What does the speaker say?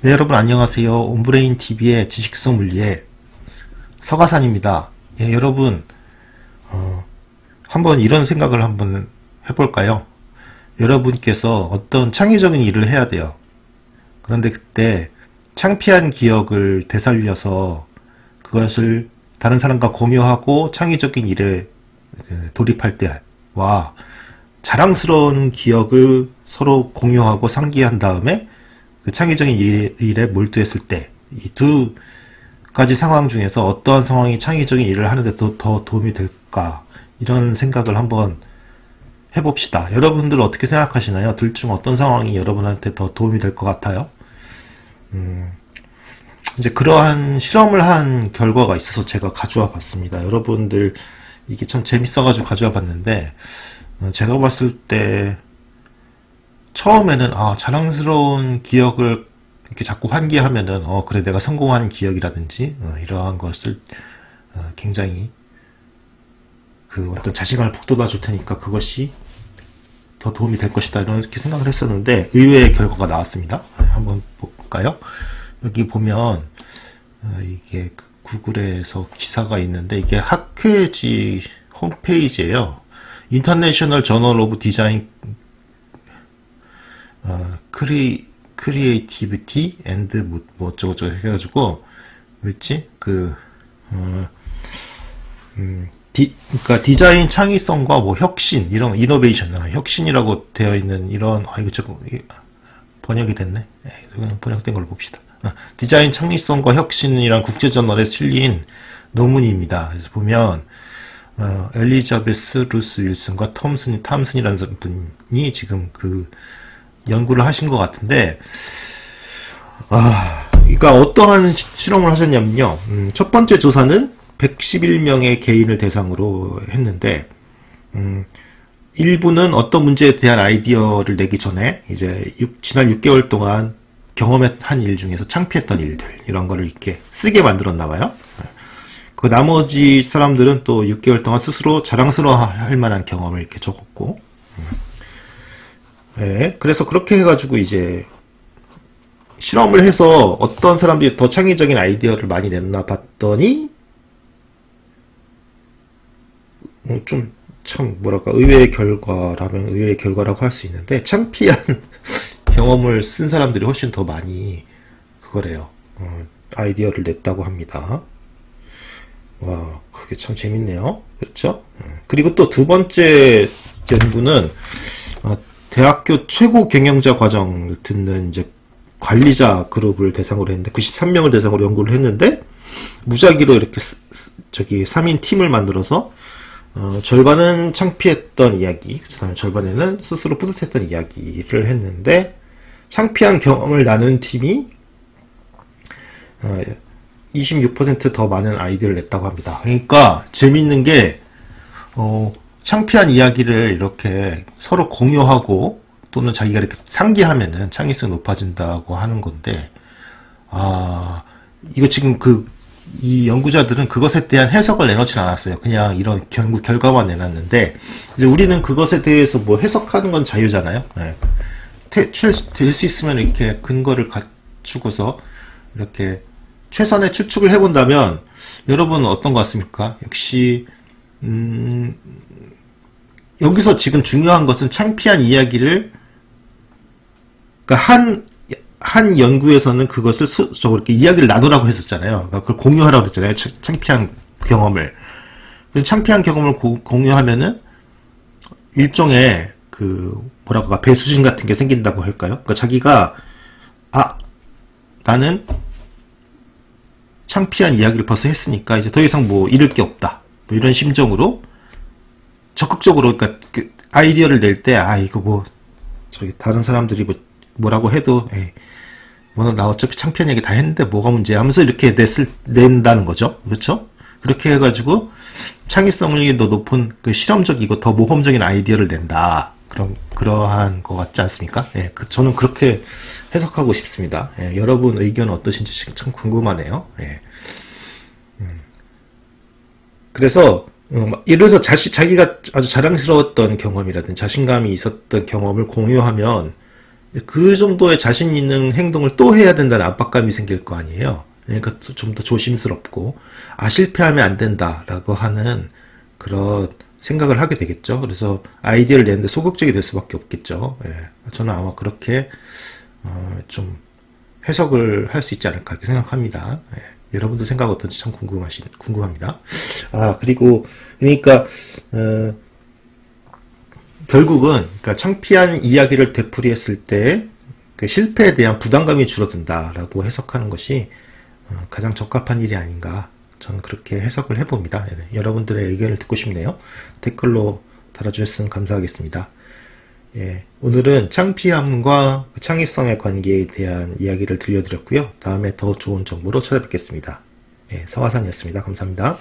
네, 여러분 안녕하세요. 온브레인 TV의 지식성 물리의 서가산입니다. 예, 여러분 어, 한번 이런 생각을 한번 해볼까요? 여러분께서 어떤 창의적인 일을 해야 돼요. 그런데 그때 창피한 기억을 되살려서 그것을 다른 사람과 공유하고 창의적인 일에 그 돌입할 때와 자랑스러운 기억을 서로 공유하고 상기한 다음에 그 창의적인 일, 에 몰두했을 때 이 두 가지 상황 중에서 어떠한 상황이 창의적인 일을 하는데 더, 더 도움이 될까 이런 생각을 한번 해봅시다. 여러분들 어떻게 생각하시나요? 둘 중 어떤 상황이 여러분한테 더 도움이 될 것 같아요? 음, 이제 그러한 실험을 한 결과가 있어서 제가 가져와 봤습니다. 여러분들 이게 참 재밌어가지고 가져와 봤는데 어, 제가 봤을 때 처음에는 아 자랑스러운 기억을 이렇게 자꾸 환기하면은 어 그래 내가 성공한 기억이라든지 어, 이러한 것을 어, 굉장히 그 어떤 자신감을 북돋아 줄 테니까 그것이 더 도움이 될 것이다 이렇게 생각을 했었는데 의외의 결과가 나왔습니다. 네, 한번 볼까요? 여기 보면 어, 이게 그 구글에서 기사가 있는데 이게 학회지 홈페이지예요. International Journal of Design 어, Crea Creativity and 뭐, 뭐 어쩌고저쩌고 해가지고 뭐였지? 그 어, 음, 디, 그러니까 디자인 창의성과 뭐 혁신 이런 Innovation 아, 혁신이라고 되어 있는 이런 아 이거 조금 번역이 됐네. 예, 번역된 걸로 봅시다. 아, 디자인 창의성과 혁신이란 국제저널에 실린 논문입니다. 그래서 보면 어, 엘리자베스 루스 윌슨과 톰슨 탐슨이라는 분이 지금 그 연구를 하신 것 같은데 아 그러니까 어떠한 실험을 하셨냐면요 음, 첫 번째 조사는 111명의 개인을 대상으로 했는데 음, 일부는 어떤 문제에 대한 아이디어를 내기 전에 이제 6, 지난 6개월 동안 경험한 일 중에서 창피했던 일들 이런 거를 이렇게 쓰게 만들었나 봐요. 그 나머지 사람들은 또 6개월 동안 스스로 자랑스러워할 만한 경험을 이렇게 적었고 네, 그래서 그렇게 해가지고 이제 실험을 해서 어떤 사람들이 더 창의적인 아이디어를 많이 냈나 봤더니 어, 좀참 뭐랄까 의외의 결과라면 의외의 결과라고 할 수 있는데 창피한 경험을 쓴 사람들이 훨씬 더 많이 그거래요. 어, 아이디어를 냈다고 합니다. 와, 그게 참 재밌네요. 그렇죠? 어, 그리고 또 두 번째 연구는 어, 대학교 최고 경영자 과정을 듣는 이제 관리자 그룹을 대상으로 했는데 93명을 대상으로 연구를 했는데 무작위로 이렇게 저기 3인 팀을 만들어서 어, 절반은 창피했던 이야기, 그 다음에 절반에는 스스로 뿌듯했던 이야기를 했는데 창피한 경험을 나눈 팀이 어, 26%더 많은 아이디어를 냈다고 합니다. 그러니까 재밌는 게 어, 창피한 이야기를 이렇게 서로 공유하고 또는 자기가 이렇게 상기하면은 창의성이 높아진다고 하는 건데 아 이거 지금 그 이 연구자들은 그것에 대한 해석을 내놓지 않았어요. 그냥 이런 연구 결과만 내놨는데 이제 우리는 그것에 대해서 뭐 해석하는 건 자유잖아요. 네. 될수 있으면 이렇게 근거를 갖추고서 이렇게 최선의 추측을 해본다면 여러분은 어떤 것 같습니까? 역시 음, 여기서 지금 중요한 것은 창피한 이야기를 그러니까 한, 한 연구에서는 그것을 수, 저 이렇게 이야기를 나누라고 했었잖아요. 그러니까 그걸 공유하라고 했잖아요. 창피한 경험을. 창피한 경험을 고, 공유하면은 일종의 그 뭐라고 까 배수진 같은 게 생긴다고 할까요? 그러니까 자기가 아 나는 창피한 이야기를 벌써 했으니까 이제 더 이상 뭐 잃을 게 없다. 뭐 이런 심정으로 적극적으로 그러니까 그 아이디어를 낼 때 아 이거 뭐 저기 다른 사람들이 뭐 뭐라고 해도 에이, 뭐나 어차피 창피한 얘기 다 했는데 뭐가 문제야 하면서 이렇게 냈을 낸다는 거죠. 그렇죠? 그렇게 해가지고 창의성이 더 높은 그 실험적이고 더 모험적인 아이디어를 낸다. 그런 그러한 것 같지 않습니까? 예, 그, 저는 그렇게 해석하고 싶습니다. 예, 여러분 의견 어떠신지 참 궁금하네요. 예. 음. 그래서 어, 예를 들어서 자시, 자기가 아주 자랑스러웠던 경험이라든지 자신감이 있었던 경험을 공유하면 그 정도의 자신 있는 행동을 또 해야 된다는 압박감이 생길 거 아니에요. 그러니까 좀 더 조심스럽고 아 실패하면 안 된다라고 하는 그런 생각을 하게 되겠죠. 그래서 아이디어를 내는데 소극적이 될 수밖에 없겠죠. 예. 저는 아마 그렇게 어, 좀 해석을 할 수 있지 않을까 이렇게 생각합니다. 예. 여러분도 생각 어떤지 참 궁금하시 궁금합니다. 아 그리고 그러니까 어, 결국은 그러니까 창피한 이야기를 되풀이했을 때 그 실패에 대한 부담감이 줄어든다라고 해석하는 것이 어, 가장 적합한 일이 아닌가 저는 그렇게 해석을 해봅니다. 네, 여러분들의 의견을 듣고 싶네요. 댓글로 달아주셨으면 감사하겠습니다. 예, 오늘은 창피함과 창의성의 관계에 대한 이야기를 들려드렸고요. 다음에 더 좋은 정보로 찾아뵙겠습니다. 예, 서화산이었습니다. 감사합니다.